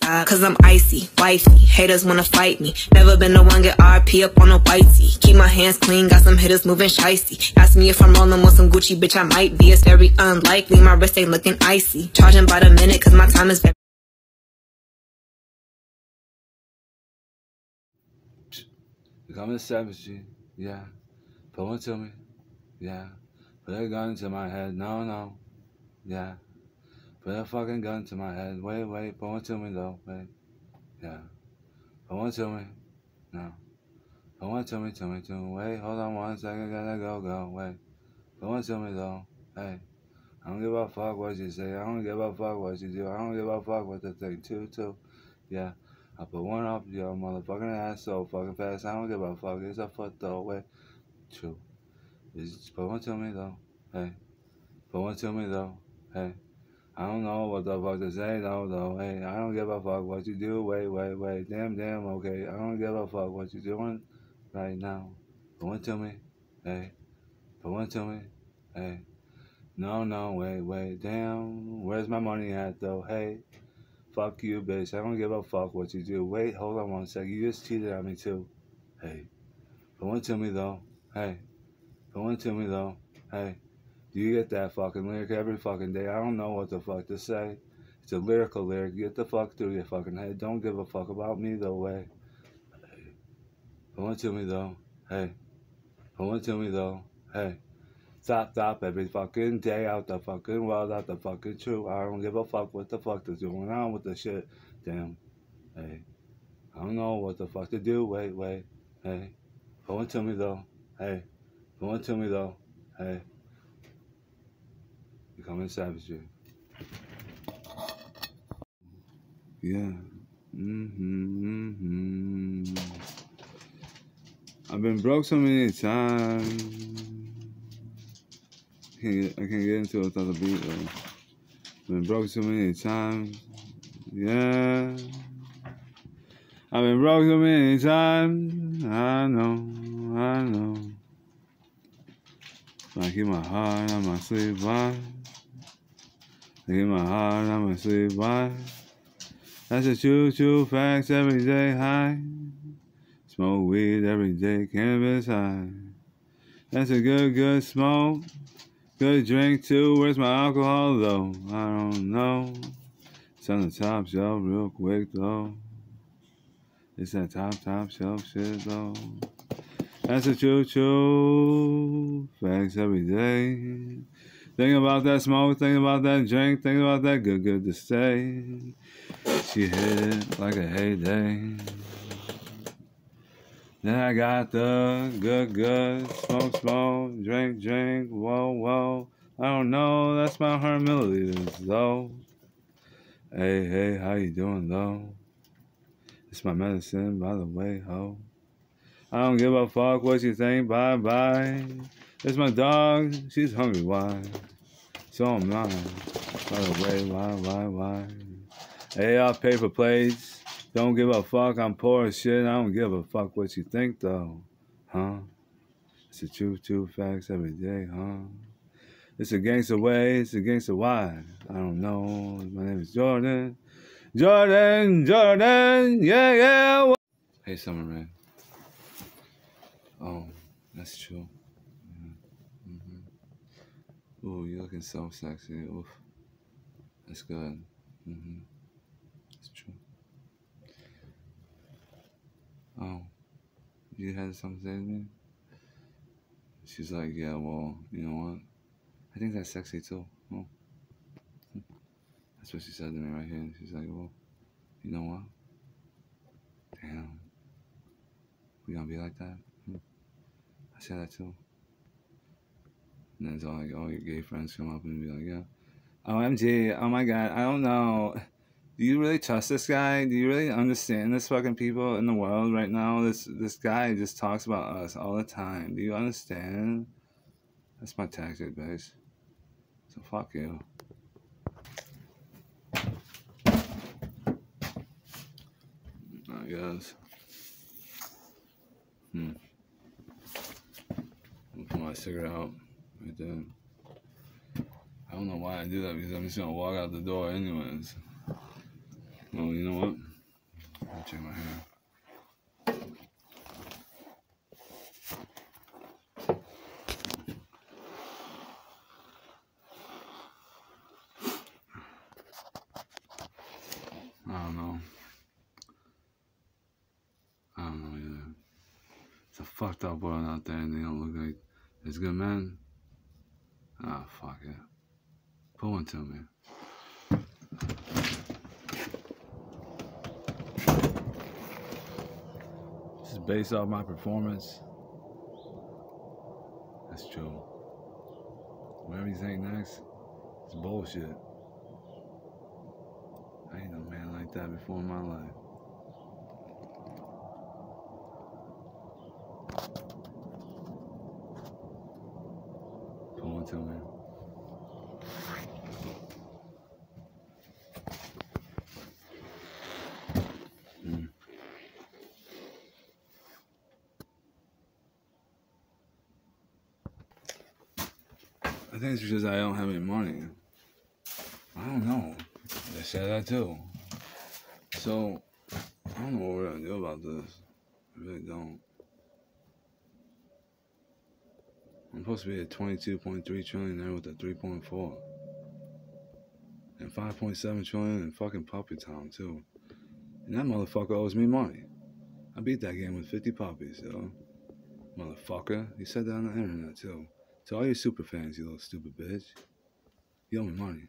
Cause I'm icy, wifey. Haters wanna fight me. Never been the one get RP up on a whitey. Keep my hands clean, got some hitters moving shicey. Ask me if I'm rolling with some Gucci, bitch, I might be. It's very unlikely, my wrist ain't looking icy. Charging by the minute, cause my time is very. A savage. Yeah. Put one to me. Yeah. Put a gun to my head. No, no. Yeah. Put a fucking gun to my head. Wait, wait. Put one to me, though. Wait. Yeah. Put one to me. No. Put one to me, to me, to me. Wait, hold on one second. Gotta go, go. Wait. Put one to me, though. Hey. I don't give a fuck what you say. I don't give a fuck what you do. I don't give a fuck what they think, too, too. Yeah. I put one up your motherfucking ass so fucking fast. I don't give a fuck. It's a foot though. Wait. True. Just put one to me though. Hey. Put one to me though. Hey. I don't know what the fuck to say though though. Hey, I don't give a fuck what you do. Wait, wait, wait. Damn, damn, okay. I don't give a fuck what you're doing right now. One to me. Hey. One to me. Hey. No, no, wait, wait. Damn. Where's my money at though? Hey. Fuck you, bitch. I don't give a fuck what you do. Wait, hold on one sec. You just cheated on me too. Hey. One to me though. Hey. One to me though. Hey. Do you get that fucking lyric every fucking day? I don't know what the fuck to say. It's a lyrical lyric. Get the fuck through your fucking head. Don't give a fuck about me though, way. Put one to me though. Hey. Put one to me though. Hey. Stop, stop every fucking day out the fucking world, out the fucking truth. I don't give a fuck what the fuck is going on with the shit. Damn. Hey. I don't know what the fuck to do. Wait, wait. Hey. Put one to me though. Hey. Put one to me though. Hey. Becoming savagery. Yeah. Mm-hmm, mm-hmm. I've been broke so many times. I can't get into the beat though. Been broke so many times. Yeah. I've been broke so many times. I know, I know. I keep my heart on my sleeve, why? I keep my heart I'm sleeve, why? That's a true, true facts every day high. Smoke weed every day, cannabis high. That's a good, good smoke. Good drink too. Where's my alcohol though? I don't know. It's on the top shelf real quick though. It's that top, top shelf shit though. That's a choo choo. Facts every day. Think about that smoke, think about that drink, think about that good, good to stay. She hit it like a heyday. Then I got the good, good, smoke, smoke, drink, drink, whoa, whoa. I don't know, that's my heart melody though. Hey, hey, how you doing though? It's my medicine, by the way, ho. I don't give a fuck what you think, bye bye. It's my dog, she's hungry, why? So am I. By the way, why, why, why? Hey, I'll pay for plates. Don't give a fuck, I'm poor as shit. I don't give a fuck what you think though. Huh? It's the truth, true facts every day, huh? It's a gangster way, it's a gangster why. I don't know. My name is Jordan. Jordan, Jordan, yeah, yeah. Hey, Summer Man. Oh, that's true. Yeah. Mm-hmm. Ooh, you're looking so sexy. Oof. That's good. Mm-hmm. That's true. Oh, you had something to say to me? She's like, yeah, well, you know what? I think that's sexy too. Oh. That's what she said to me right here. She's like, well, you know what? Damn. We gonna be like that? Said that too. And then it's all like, all your gay friends come up and be like, yeah. OMG, oh my god, I don't know. Do you really trust this guy? Do you really understand this fucking people in the world right now? This this guy just talks about us all the time. Do you understand? That's my tactic, guys. So fuck you. I guess. Hmm. My cigarette out right. I don't know why I do that because I'm just gonna walk out the door anyways. Well, you know what? I'll check my hair. I don't know. I don't know. It's a fucked up world out there and they don't look like as good man. Ah, fuck it. Put one to me. This is based off my performance. That's true. Whatever you think next, it's bullshit. I ain't no man like that before in my life. To me. Mm. I think it's because I don't have any money. I don't know. They said that too. So, I don't know what we're gonna do about this. I really don't. I'm supposed to be at 22.3 trillion there with a 3.4. And 5.7 trillion in fucking Puppy Town too. And that motherfucker owes me money. I beat that game with 50 puppies, yo. Motherfucker. He said that on the internet too. To all your super fans, you little stupid bitch. You owe me money.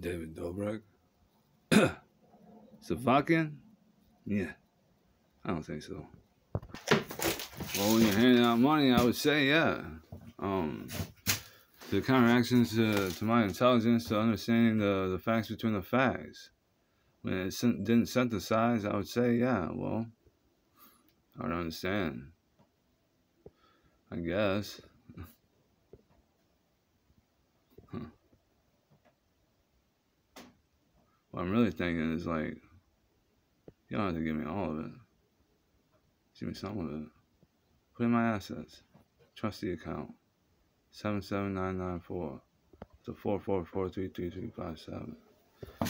David Dobrik. Savakin? Yeah. I don't think so. Well, when you're handing out money, I would say, yeah. Um, the counteractions to, to my intelligence, to understanding the, the facts between the facts. When it didn't synthesize, I would say, yeah, well, I don't understand. I guess. Huh. What I'm really thinking is like, you don't have to give me all of it. Give me some of it. Put my assets. Trustee account. 77994 to 444333357. We'll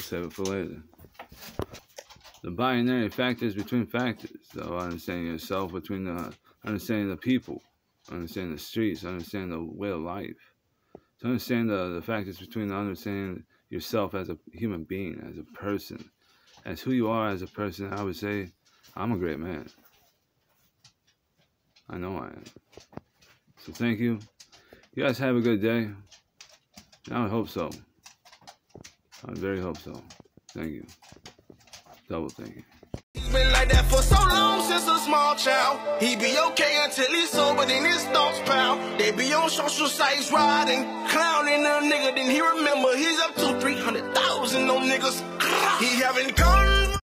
save it for later. The binary factors between factors, though understanding yourself between the understanding the people, understanding the streets, understanding the way of life. To understand the, the factors between the understanding yourself as a human being, as a person, as who you are as a person, I would say I'm a great man. I know I am. So thank you. You guys have a good day. I hope so. I very hope so. Thank you. Double thank you. Been like that for so long since a small child. He be okay until he's sober, then his thoughts pal. They be on social sites riding, clowning a nigga, then he remember he's up to 300,000 on niggas. He having con